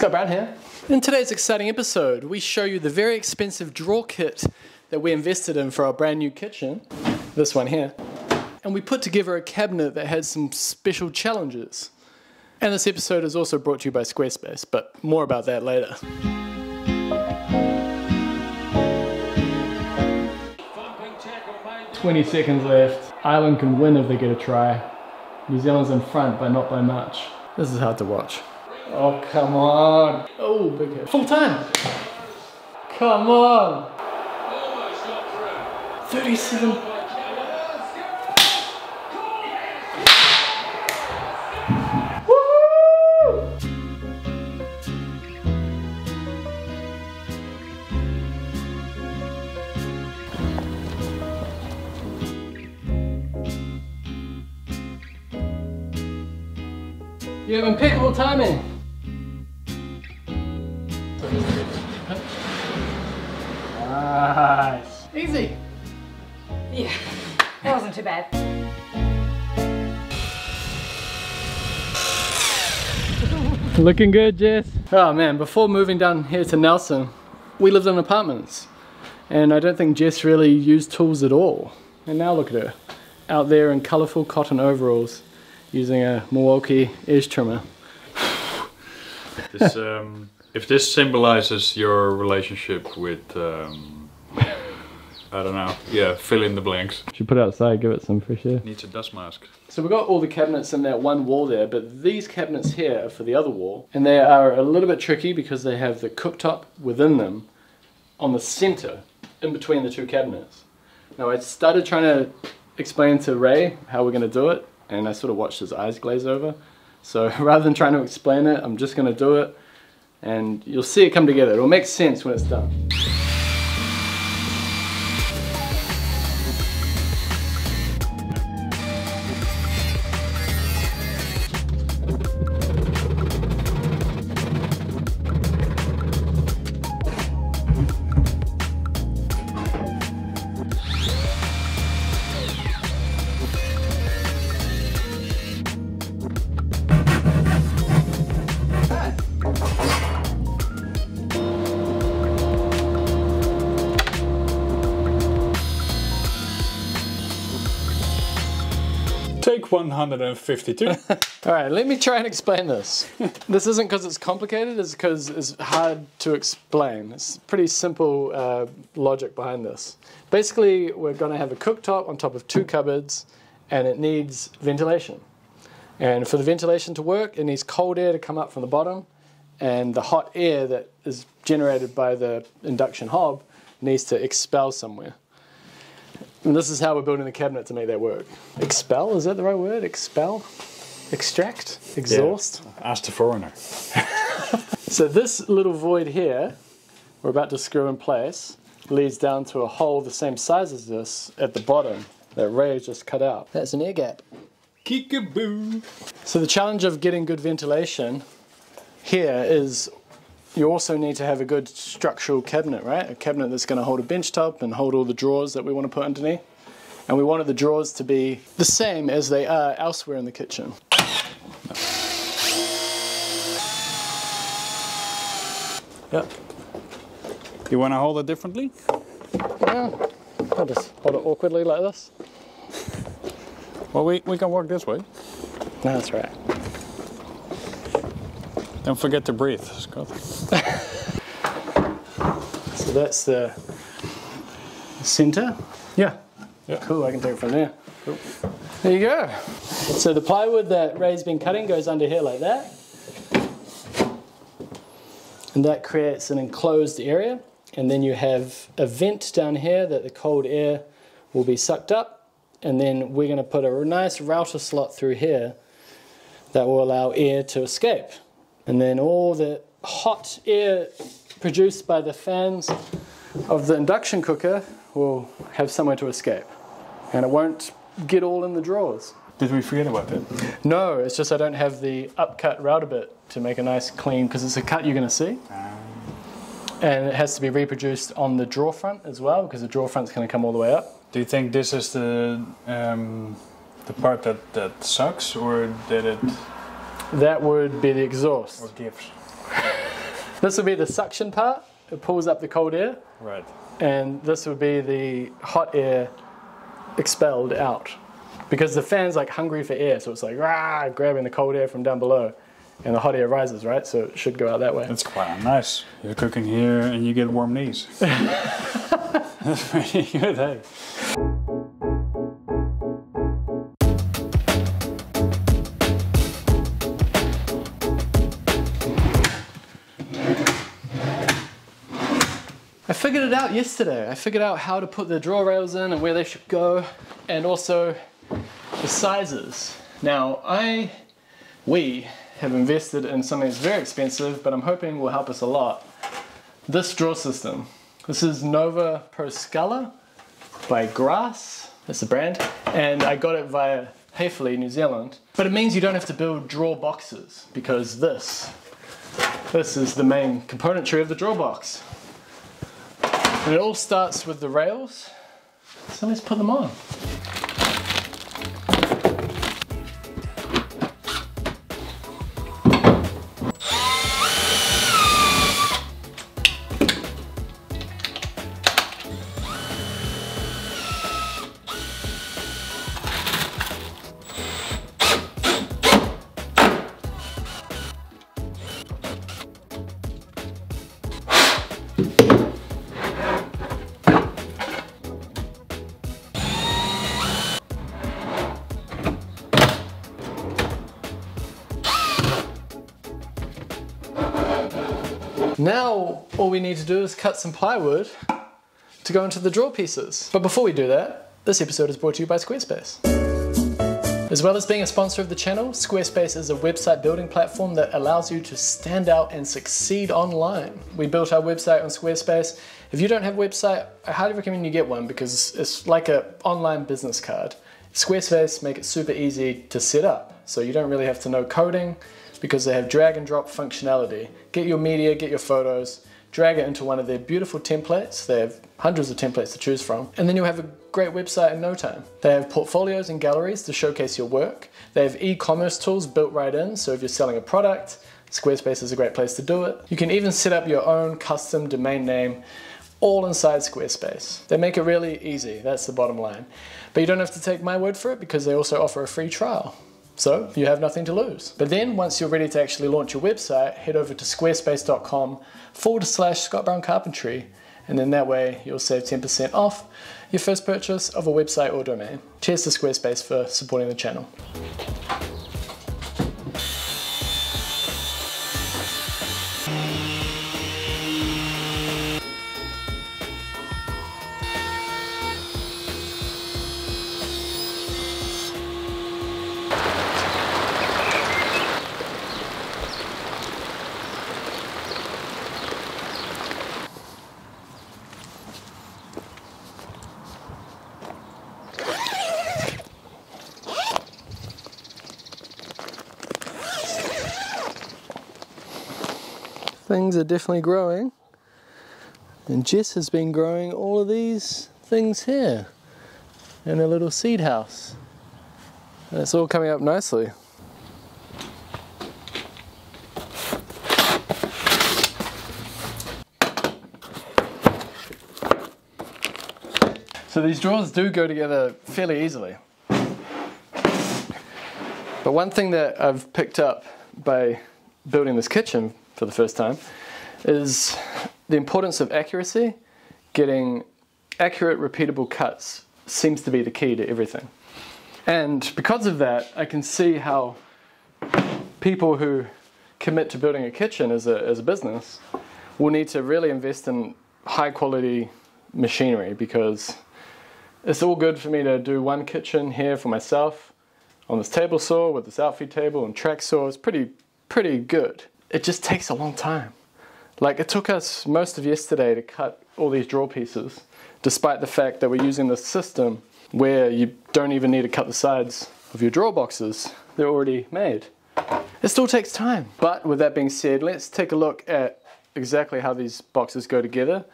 Scott Brown here. In today's exciting episode, we show you the very expensive drawer kit that we invested in for our brand new kitchen, this one here. And we put together a cabinet that has some special challenges. And this episode is also brought to you by Squarespace, but more about that later. Twenty seconds left. Ireland can win if they get a try. New Zealand's in front, but not by much. This is hard to watch. Oh, come on. Oh, big hit. Full time. Come on. 37. Woo! You have impeccable timing. Nice. Easy. Yeah, that wasn't too bad. Looking good, Jess. Oh man, before moving down here to Nelson, we lived in apartments. And I don't think Jess really used tools at all. And now look at her, out there in colourful cotton overalls, using a Milwaukee edge trimmer. This, um, if this symbolizes your relationship with, um, I don't know, yeah, fill in the blanks. Should put it outside, give it some fresh air. Needs a dust mask. So we've got all the cabinets in that one wall there, but these cabinets here are for the other wall. And they are a little bit tricky because they have the cooktop within them on the center, in between the two cabinets. Now I started trying to explain to Ray how we're going to do it, and I sort of watched his eyes glaze over. So rather than trying to explain it, I'm just going to do it, and you'll see it come together. It'll make sense when it's done. Take 152. All right, let me try and explain this. this isn't because it's complicated, it's because it's hard to explain. It's pretty simple uh, logic behind this. Basically, we're going to have a cooktop on top of two cupboards, and it needs ventilation. And for the ventilation to work, it needs cold air to come up from the bottom, and the hot air that is generated by the induction hob needs to expel somewhere. And this is how we're building the cabinet to make that work. Expel, is that the right word? Expel? Extract? Exhaust? Ask the foreigner. So this little void here, we're about to screw in place, leads down to a hole the same size as this at the bottom that Ray just cut out. That's an air gap. Kickaboo. So the challenge of getting good ventilation here is you also need to have a good structural cabinet, right? A cabinet that's going to hold a bench top and hold all the drawers that we want to put underneath. And we wanted the drawers to be the same as they are elsewhere in the kitchen. Yep. You want to hold it differently? Yeah. I'll just hold it awkwardly like this. Well, we, we can work this way. No, that's right. Don't forget to breathe. So that's the center. Yeah. Cool, I can take it from there. Cool. There you go. So the plywood that Ray's been cutting goes under here like that. And that creates an enclosed area. And then you have a vent down here that the cold air will be sucked up. And then we're going to put a nice router slot through here that will allow air to escape. And then all the hot air produced by the fans of the induction cooker will have somewhere to escape. And it won't get all in the drawers. Did we forget about that? No, it's just I don't have the upcut router bit to make a nice clean, because it's a cut you're going to see. And it has to be reproduced on the drawer front as well, because the drawer front's going to come all the way up. Do you think this is the um, the part that, that sucks, or that it That would be the exhaust. or gives? This would be the suction part. It pulls up the cold air, Right. and this would be the hot air expelled out. Because the fan's like hungry for air, so it's like rah, grabbing the cold air from down below, and the hot air rises, right? So it should go out that way. That's quite nice. You're cooking here and you get warm knees. That's pretty good, hey? I figured it out yesterday. I figured out how to put the draw rails in and where they should go, and also the sizes. Now, I, we have invested in something that's very expensive, but I'm hoping will help us a lot. This draw system. This is Nova Pro Scala by Grass. That's the brand, and I got it via Häfele, New Zealand. But it means you don't have to build draw boxes because this, this is the main componentry of the draw box. It all starts with the rails. So let's put them on. Now all we need to do is cut some plywood to go into the drawer pieces. But before we do that, this episode is brought to you by Squarespace. As well as being a sponsor of the channel, Squarespace is a website building platform that allows you to stand out and succeed online. We built our website on Squarespace. If you don't have a website, I highly recommend you get one because it's like an online business card. Squarespace make it super easy to set up, so you don't really have to know coding because they have drag and drop functionality. Get your media, get your photos, drag it into one of their beautiful templates. They have hundreds of templates to choose from, and then you'll have a great website in no time. They have portfolios and galleries to showcase your work. They have e-commerce tools built right in, so if you're selling a product, Squarespace is a great place to do it. You can even set up your own custom domain name all inside Squarespace. They make it really easy, that's the bottom line. But you don't have to take my word for it because they also offer a free trial. So you have nothing to lose. But then once you're ready to actually launch your website, head over to squarespace.com forward slash Scott Brown Carpentry. And then that way you'll save 10% off your first purchase of a website or domain. Cheers to Squarespace for supporting the channel. Things are definitely growing. And Jess has been growing all of these things here in a little seed house. And it's all coming up nicely. So these drawers do go together fairly easily. But one thing that I've picked up by building this kitchen for the first time is the importance of accuracy. Getting accurate, repeatable cuts seems to be the key to everything. And because of that, I can see how people who commit to building a kitchen as a, as a business will need to really invest in high quality machinery because it's all good for me to do one kitchen here for myself on this table saw with this outfeed table and track saw. It's pretty, pretty good. It just takes a long time. Like it took us most of yesterday to cut all these drawer pieces, despite the fact that we're using this system where you don't even need to cut the sides of your drawer boxes. They're already made. It still takes time. But with that being said, let's take a look at exactly how these boxes go together.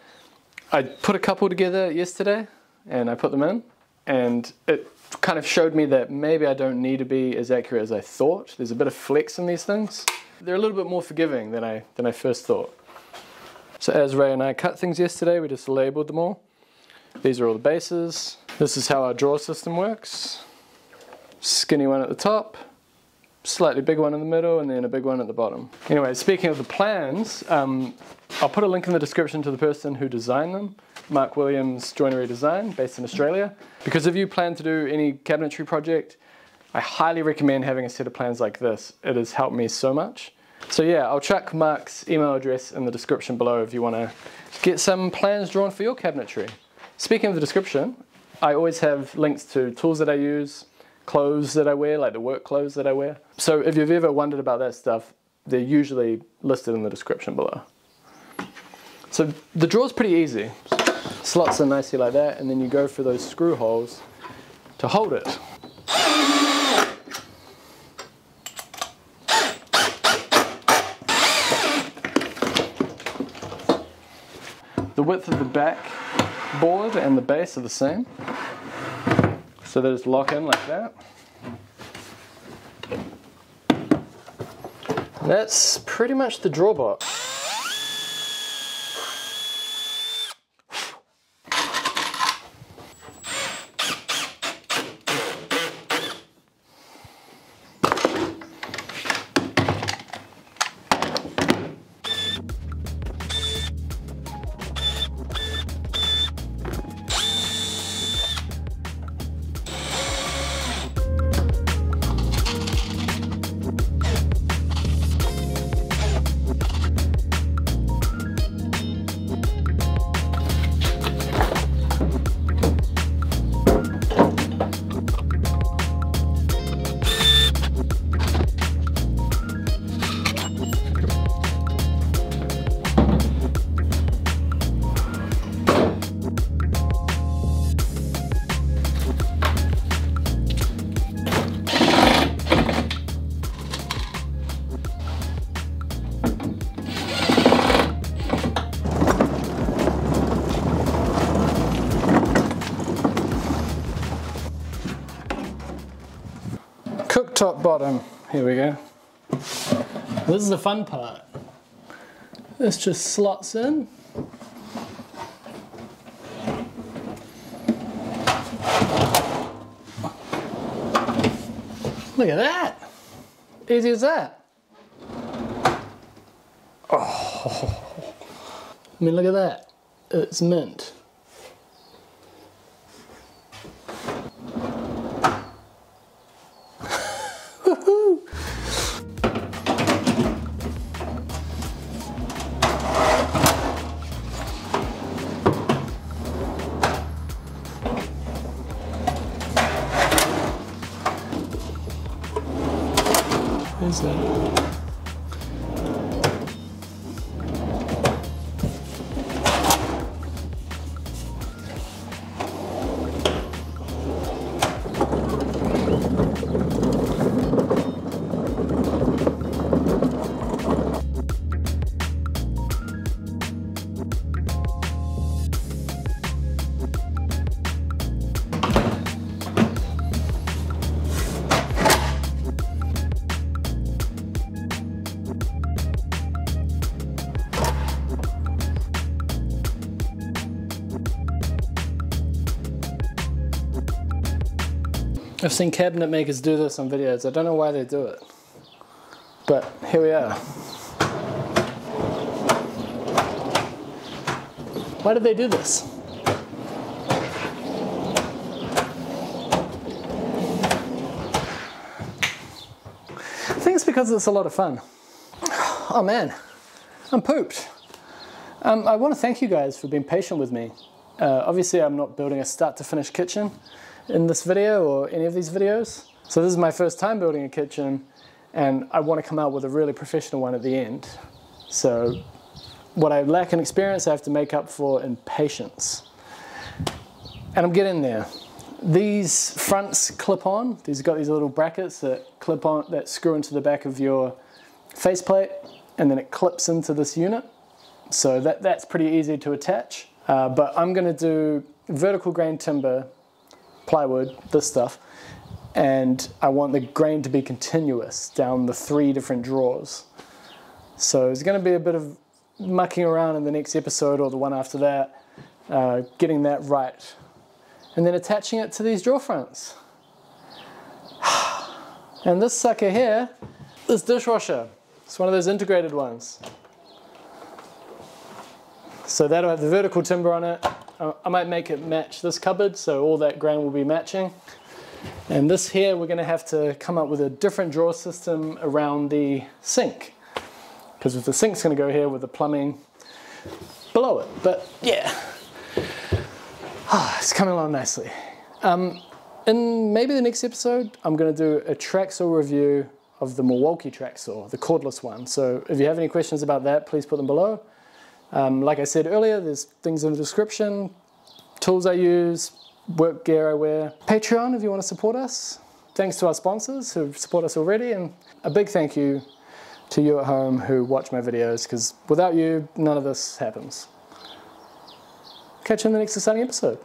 I put a couple together yesterday and I put them in and it kind of showed me that maybe I don't need to be as accurate as I thought. There's a bit of flex in these things. They're a little bit more forgiving than I, than I first thought. So as Ray and I cut things yesterday, we just labeled them all. These are all the bases. This is how our drawer system works. Skinny one at the top, slightly big one in the middle, and then a big one at the bottom. Anyway, speaking of the plans, um, I'll put a link in the description to the person who designed them, Mark Williams Joinery Design, based in Australia. Because if you plan to do any cabinetry project, I highly recommend having a set of plans like this. It has helped me so much. So yeah, I'll chuck Mark's email address in the description below if you want to get some plans drawn for your cabinetry. Speaking of the description, I always have links to tools that I use, clothes that I wear, like the work clothes that I wear. So if you've ever wondered about that stuff, they're usually listed in the description below. So the drawer's pretty easy. Slots in nicely like that, and then you go for those screw holes to hold it. The width of the back board and the base are the same. So they just lock in like that. That's pretty much the drawer box. Bottom, here we go. This is the fun part. This just slots in. Look at that. Easy as that. Oh. I mean, look at that. It's mint. Is I've seen cabinet makers do this on videos. I don't know why they do it. But here we are. Why did they do this? I think it's because it's a lot of fun. Oh man, I'm pooped. Um, I want to thank you guys for being patient with me. Uh, obviously, I'm not building a start to finish kitchen in this video or any of these videos. So this is my first time building a kitchen and I want to come out with a really professional one at the end. So what I lack in experience I have to make up for in patience. And I'm getting there. These fronts clip on. These got these little brackets that clip on, that screw into the back of your faceplate and then it clips into this unit. So that, that's pretty easy to attach. Uh, but I'm gonna do vertical grain timber plywood, this stuff, and I want the grain to be continuous down the three different drawers. So it's going to be a bit of mucking around in the next episode or the one after that, uh, getting that right, and then attaching it to these drawer fronts. And this sucker here, this dishwasher, it's one of those integrated ones. So that'll have the vertical timber on it. I might make it match this cupboard, so all that grain will be matching. And this here, we're gonna have to come up with a different drawer system around the sink. Because the sink's gonna go here with the plumbing below it. But yeah, ah, it's coming along nicely. Um, in maybe the next episode, I'm gonna do a track saw review of the Milwaukee track saw, the cordless one. So if you have any questions about that, please put them below. Um, like I said earlier, there's things in the description, tools I use, work gear I wear. Patreon if you want to support us. Thanks to our sponsors who support us already, and a big thank you to you at home who watch my videos, because without you, none of this happens. Catch you in the next exciting episode.